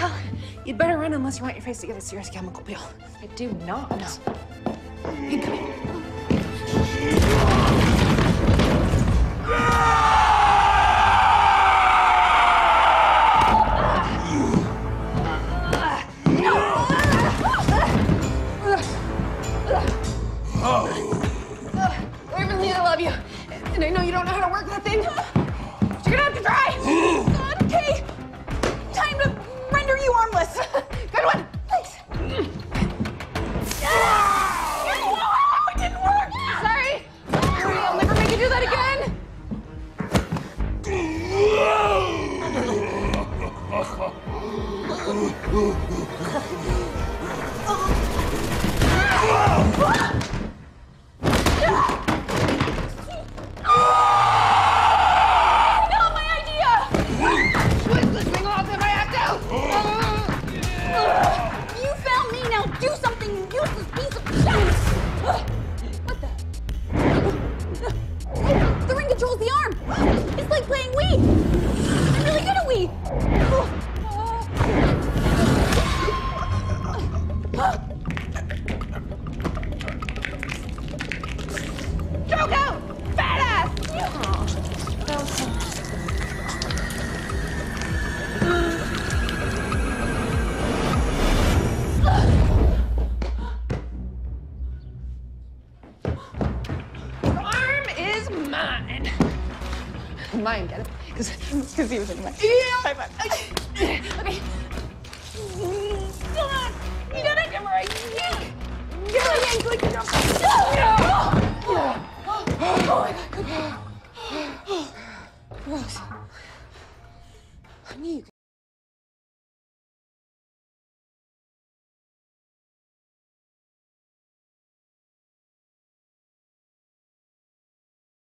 Well, you'd better run unless you want your face to get a serious chemical peel. I do not. Incoming. I oh. really I love you. And I know you don't know how to work that thing. But you're gonna have to try. To. Mine. Mine, get it? Because he was in mine. Yeah, mine. Okay. Come on. You gotta give her a yank. Give her a yank like you don't. Oh my god. Gross. I knew you